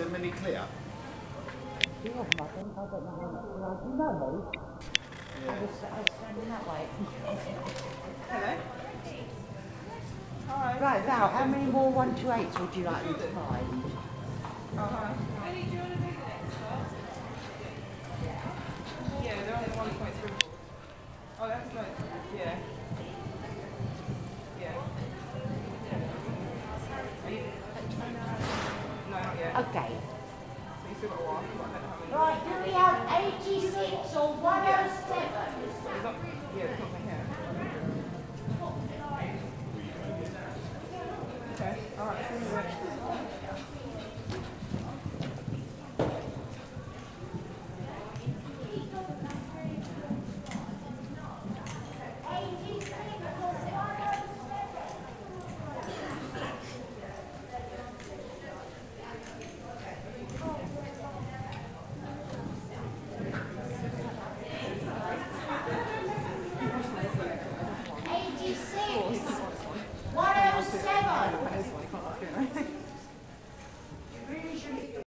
it mini clear? You have nothing. I don't know how much you know. You know. I was, I was standing that way. Hello. Hi. Right, Val, how many more one to eights would you like me to buy? Oh, hi. Yeah, they're only one point three. Oh, that's nice. Yeah. Yeah. Are Okay. Right, do we have 86 or 107? Yeah, it's not. Okay, alright,